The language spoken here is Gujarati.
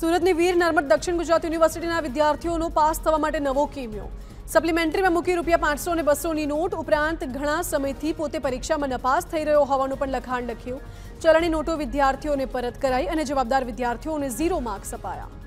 સુરતની વીર નર્મદ દક્ષિણ ગુજરાત યુનિવર્સિટીના વિદ્યાર્થીઓનો પાસ થવા માટે નવો કેમ્યો સપ્લિમેન્ટરીમાં મૂકી ₹500 અને 200 ની નોટ ઉપરાંત ઘણા સમયથી પોતે પરીક્ષામાં નપાસ થઈ રહ્યો હોવાનું પણ લખાન લખ્યું ચલણી નોટો વિદ્યાર્થીઓને પરત કરાઈ અને જવાબદાર વિદ્યાર્થીઓને 0 માર્ક્સ અપાયા